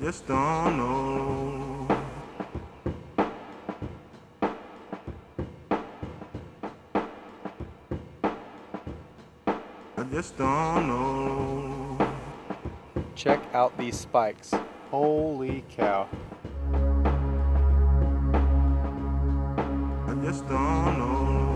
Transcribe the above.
just don't know. I just don't know. Check out these spikes. Holy cow. I just don't know.